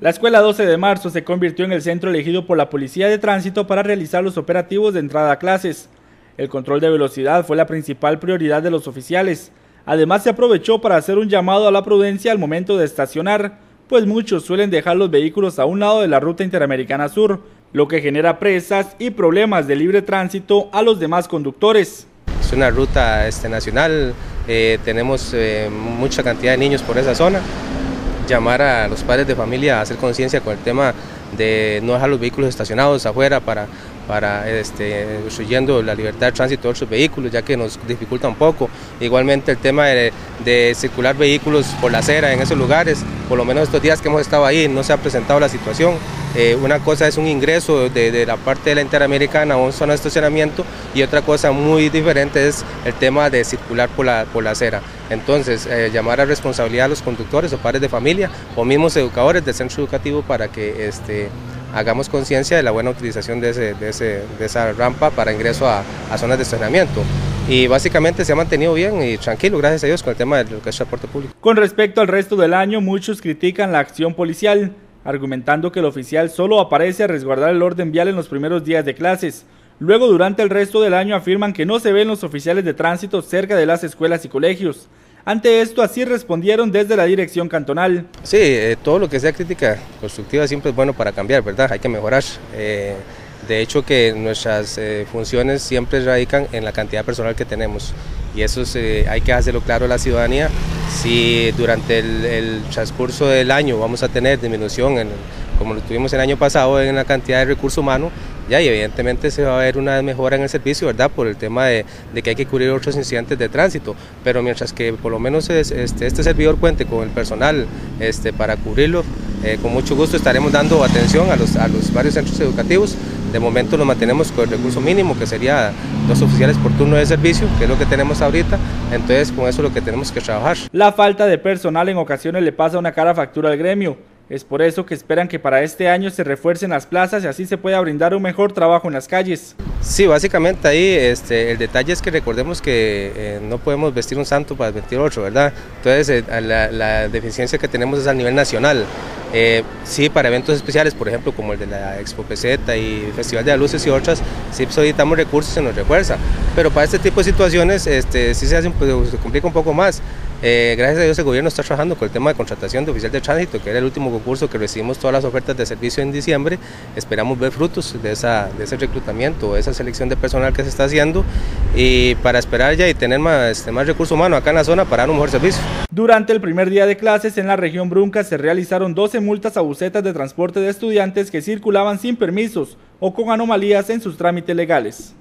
La escuela 12 de marzo se convirtió en el centro elegido por la Policía de Tránsito para realizar los operativos de entrada a clases. El control de velocidad fue la principal prioridad de los oficiales. Además se aprovechó para hacer un llamado a la prudencia al momento de estacionar, pues muchos suelen dejar los vehículos a un lado de la ruta interamericana sur, lo que genera presas y problemas de libre tránsito a los demás conductores. Es una ruta este, nacional, eh, tenemos eh, mucha cantidad de niños por esa zona, llamar a los padres de familia a hacer conciencia con el tema de no dejar los vehículos estacionados afuera para, para este, la libertad de tránsito de otros vehículos, ya que nos dificulta un poco. Igualmente el tema de, circular vehículos por la acera en esos lugares, por lo menos estos días que hemos estado ahí no se ha presentado la situación. Eh, una cosa es un ingreso de, la parte de la Interamericana a una zona de estacionamiento y otra cosa muy diferente es el tema de circular por la, por la acera. Entonces, eh, llamar a responsabilidad a los conductores o padres de familia o mismos educadores del centro educativo para que este, hagamos conciencia de la buena utilización de, de, esa rampa para ingreso a, zonas de estacionamiento. Y básicamente se ha mantenido bien y tranquilo, gracias a Dios, con el tema del transporte público. Con respecto al resto del año, muchos critican la acción policial, argumentando que el oficial solo aparece a resguardar el orden vial en los primeros días de clases. Luego, durante el resto del año, afirman que no se ven los oficiales de tránsito cerca de las escuelas y colegios. Ante esto, así respondieron desde la dirección cantonal. Sí, eh, todo lo que sea crítica constructiva siempre es bueno para cambiar, ¿verdad? Hay que mejorar. Eh, de hecho, que nuestras eh, funciones siempre radican en la cantidad personal que tenemos y eso hay que hacerlo claro a la ciudadanía. Si durante el, transcurso del año vamos a tener disminución, en, como lo tuvimos el año pasado, en la cantidad de recursos humanos, ya y evidentemente se va a ver una mejora en el servicio, ¿verdad? Por el tema de, que hay que cubrir otros incidentes de tránsito, pero mientras que por lo menos este, este, servidor cuente con el personal este, para cubrirlo, eh, con mucho gusto estaremos dando atención a los, a los varios centros educativos. De momento nos mantenemos con el recurso mínimo, que sería dos oficiales por turno de servicio, que es lo que tenemos ahorita, entonces con eso es lo que tenemos que trabajar. La falta de personal en ocasiones le pasa una cara factura al gremio. Es por eso que esperan que para este año se refuercen las plazas y así se pueda brindar un mejor trabajo en las calles. Sí, básicamente ahí este, el detalle es que recordemos que eh, no podemos vestir un santo para vestir otro, ¿verdad? Entonces eh, la, deficiencia que tenemos es a nivel nacional. Eh, sí, para eventos especiales, por ejemplo, como el de la Expo Peseta y Festival de las Luces y otras, sí solicitamos recursos y se nos refuerza. Pero para este tipo de situaciones este, sí se, hace, pues, se complica un poco más. Eh, gracias a Dios el gobierno está trabajando con el tema de contratación de oficial de tránsito, que era el último concurso que recibimos todas las ofertas de servicio en diciembre. Esperamos ver frutos de, esa, de ese reclutamiento, de esa selección de personal que se está haciendo y para esperar ya y tener más, este, más recursos humanos acá en la zona para dar un mejor servicio. Durante el primer día de clases en la región Brunca se realizaron 12 multas a bucetas de transporte de estudiantes que circulaban sin permisos o con anomalías en sus trámites legales.